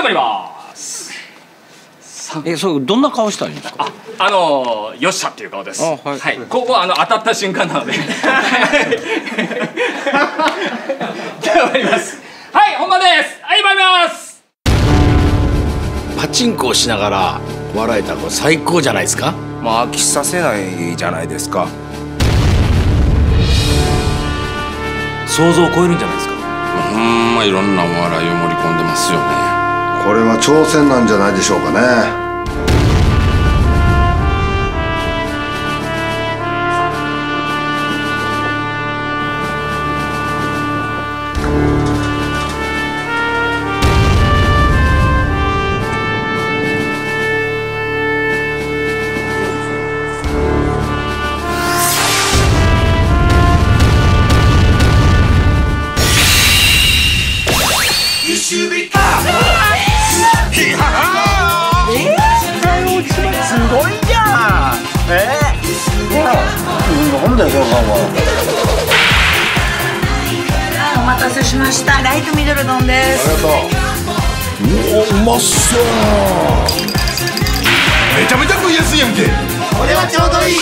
で参ります。えそうどんな顔したらいいんですか？ああのよっしゃっていう顔です。あはい。ここはあの当たった瞬間なので。では参ります。はい本番です。はい参ります。パチンコをしながら笑えたらこれ最高じゃないですか？まあ飽きさせないじゃないですか。想像を超えるんじゃないですか？ほんまいろんなお笑いを盛り込んでますよねこれは挑戦なんじゃないでしょうかね。お待たせしました。ライトミドル丼です。うまそう。めちゃめちゃ食いやすいやんけ。これはちょうどいい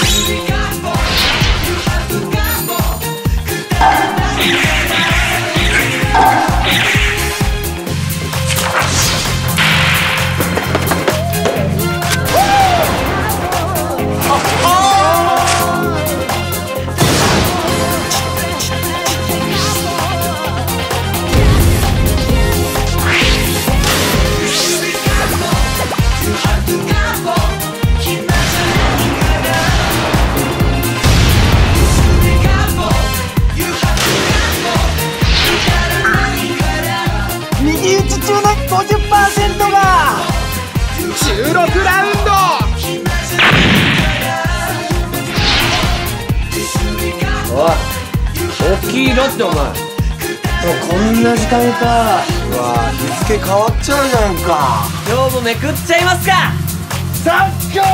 の50%が16ラウンド大きいなってお前。もうこんな時間かうわ日付変わっちゃうじゃんか。今日もめくっちゃいますか。サッカー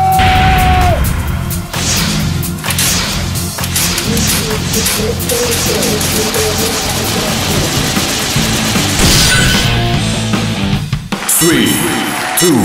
どうも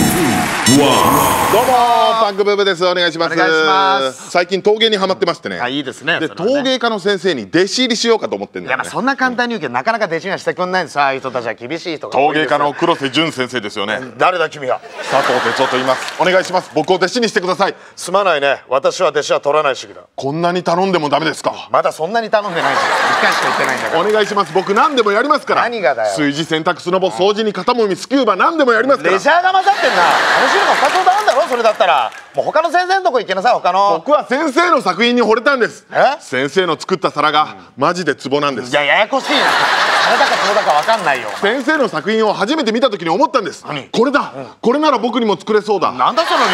パンクブーブです。お願いします。最近陶芸にハマってましてね。あいいですねね。陶芸家の先生に弟子入りしようかと思ってんだよね。そんな簡単に言うけどなかなか弟子にはしてくんないんですああいう人たちは厳しい人陶芸家の黒瀬淳先生ですよね。誰だ君は？佐藤哲夫と言います。お願いします。僕を弟子にしてください。すまないね。私は弟子は取らない主義だ。こんなに頼んでもダメですか？まだそんなに頼んでないし一回しか言ってないんだから。お願いします。僕何でもやりますから。何がだよ。炊事洗濯スノボ掃除に肩もみスキューバ何でもやりますから。レジャーが混ざってんな。楽しいのが2つだろ？それだったらもう他の先生のとこ行きなさい他の。僕は先生の作品に惚れたんです。え？先生の作った皿がマジでツボなんです。いやややこしいな。あれだかそうだか分かんないよ先生の作品を初めて見た時に思ったんです。何？これだ、これなら僕にも作れそうだ。なんだその量？も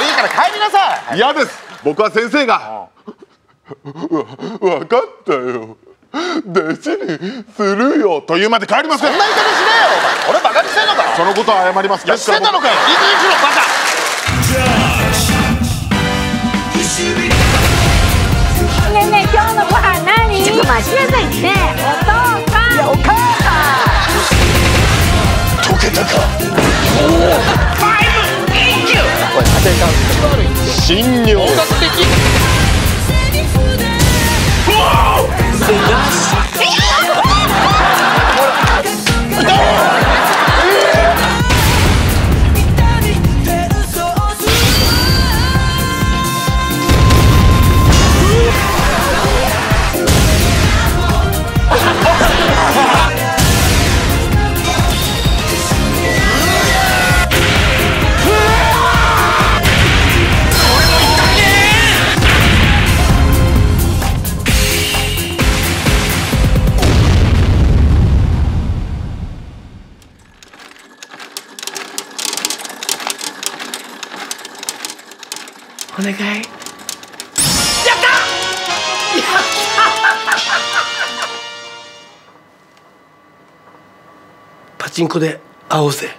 ういいから帰りなさい。嫌です。僕は先生がわ分かったよ。弟子にするよと言うまで帰りません。そんな言い方しねえよお前。俺バカにしてんのかそのことは謝ります。いやしてんだのかよ。いい加減にしろバカ今日のご飯何？ちょっと待ちなさいってお父さん。いやお母新尿お願い。パチンコで会おうぜ